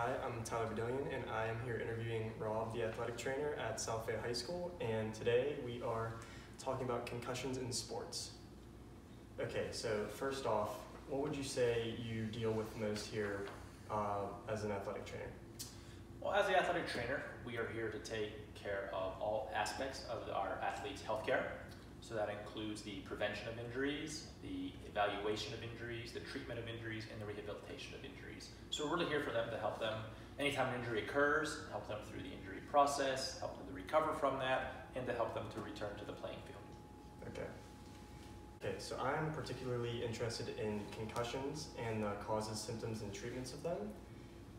Hi, I'm Tyler Bedillion, and I am here interviewing Rob, the athletic trainer at South Fayette High School. And today we are talking about concussions in sports. Okay, so first off, what would you say you deal with most here uh, as an athletic trainer? Well, as the athletic trainer, we are here to take care of all aspects of our athletes' healthcare. So that includes the prevention of injuries, the evaluation of injuries, the treatment of injuries, and the rehabilitation of injuries. So we're really here for them to help them anytime an injury occurs, help them through the injury process, help them to recover from that, and to help them to return to the playing field. Okay. Okay, so I'm particularly interested in concussions and the causes, symptoms, and treatments of them.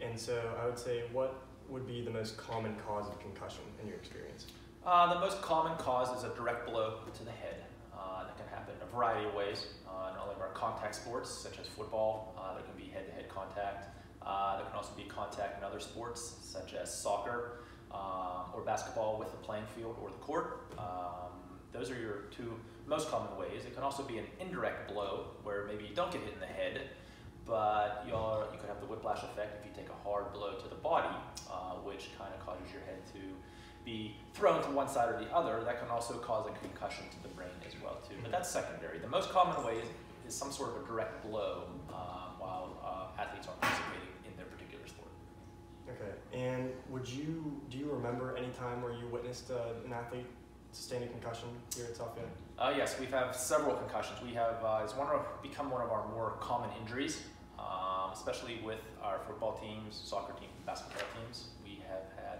And so I would say, what would be the most common cause of concussion in your experience? Uh, the most common cause is a direct blow to the head. Uh, that can happen in a variety of ways. Uh, not only of our contact sports, such as football, uh, there can be head-to-head contact. Uh, there can also be contact in other sports, such as soccer um, or basketball with the playing field or the court. Um, those are your two most common ways. It can also be an indirect blow, where maybe you don't get hit in the head, but you could have the whiplash effect if you take a hard blow to the body, uh, which kind of causes your head to be thrown to one side or the other, that can also cause a concussion to the brain as well too. But that's secondary. The most common way is, is some sort of a direct blow uh, while uh, athletes are participating in their particular sport. Okay, and would you, do you remember any time where you witnessed uh, an athlete sustain a concussion here at South Bend? Uh, yes, we've had several concussions. We have, uh, it's one of, become one of our more common injuries, um, especially with our football teams, soccer teams, basketball teams. We have had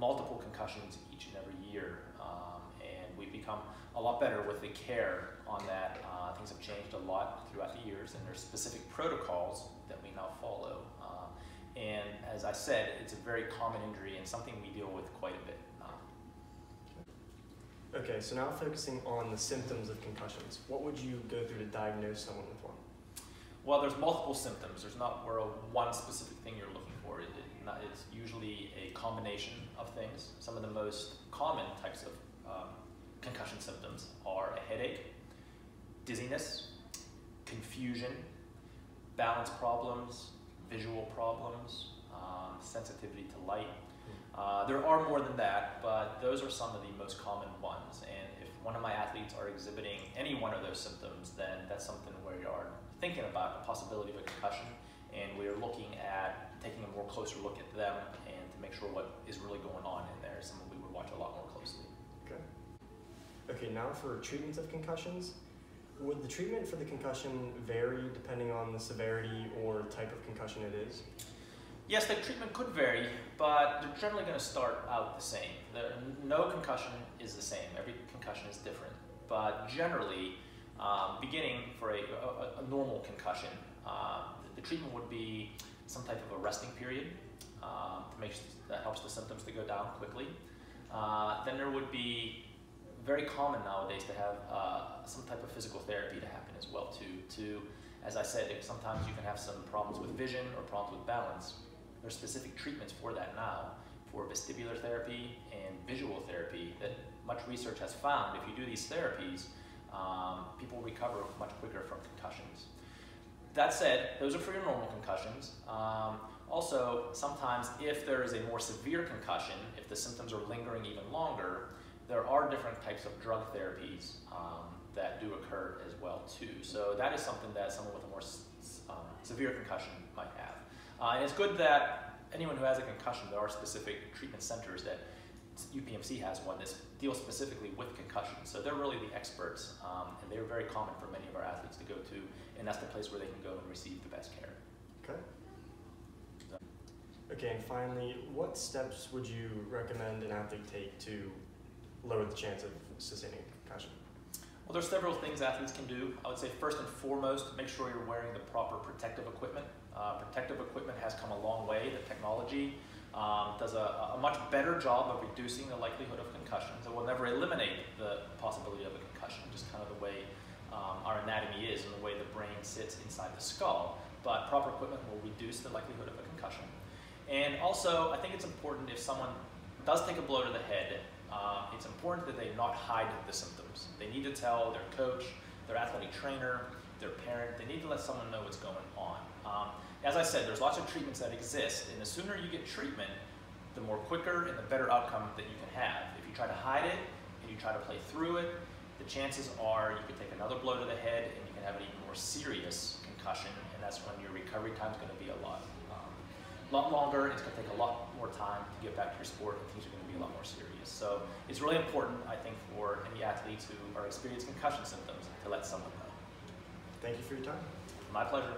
multiple concussions each and every year. Um, and we've become a lot better with the care on that. Uh, things have changed a lot throughout the years, and there's specific protocols that we now follow. Uh, and as I said, it's a very common injury and something we deal with quite a bit. Okay, so now focusing on the symptoms of concussions, what would you go through to diagnose someone with one? Well, there's multiple symptoms. There's not where one specific thing you're looking for. It, it, it's usually a combination of things. Some of the most common types of um, concussion symptoms are a headache, dizziness, confusion, balance problems, visual problems, um, sensitivity to light. Uh, there are more than that, but those are some of the most common ones. And if one of my athletes are exhibiting any one of those symptoms, then that's something where you are thinking about the possibility of a concussion, and we are looking at taking a more closer look at them and to make sure what is really going on in there is something we would watch a lot more closely. Okay. Okay, now for treatments of concussions. Would the treatment for the concussion vary depending on the severity or type of concussion it is? Yes, the treatment could vary, but they're generally going to start out the same. The, no concussion is the same. Every concussion is different. But generally, um, beginning for a, a, a normal concussion, uh, the, the, treatment would be some type of a resting period um, to make that helps the symptoms to go down quickly. Uh, then there would be very common nowadays to have uh, some type of physical therapy to happen as well too. To, as I said, sometimes you can have some problems with vision or problems with balance. There's specific treatments for that now, for vestibular therapy and visual therapy that much research has found if you do these therapies, um, people recover much quicker from concussions. That said, those are for your normal concussions. Um, also, sometimes if there is a more severe concussion, if the symptoms are lingering even longer, there are different types of drug therapies um, that do occur as well too. So that is something that someone with a more um, severe concussion might have. Uh, and it's good that anyone who has a concussion, there are specific treatment centers that UPMC has one that deals specifically with concussions. So they're really the experts, um, and they're very common for many of our athletes to go to, and that's the place where they can go and receive the best care. Okay. Okay, and finally, what steps would you recommend an athlete take to lower the chance of sustaining a concussion? Well, there's several things athletes can do. I would say first and foremost, make sure you're wearing the proper protective equipment. Uh, protective equipment has come a long way. The technology um, does a, a, much better job of reducing the likelihood of concussions. It will never eliminate the possibility of a concussion, just kind of the way um, our anatomy is and the way the brain sits inside the skull. But proper equipment will reduce the likelihood of a concussion. And also, I think it's important if someone does take a blow to the head, uh, it's important that they not hide the symptoms. They need to tell their coach, their athletic trainer, their parent, they need to let someone know what's going on. Um, as I said, there's lots of treatments that exist, and the sooner you get treatment, the more quicker and the better outcome that you can have. If you try to hide it and you try to play through it, the chances are you could take another blow to the head and you can have an even more serious concussion, and that's when your recovery time is going to be a lot, um, lot longer. It's going to take a lot more time to get back to your sport, and things are going to be a lot more serious. So it's really important, I think, for any athletes who are experiencing concussion symptoms to let someone know. Thank you for your time. My pleasure.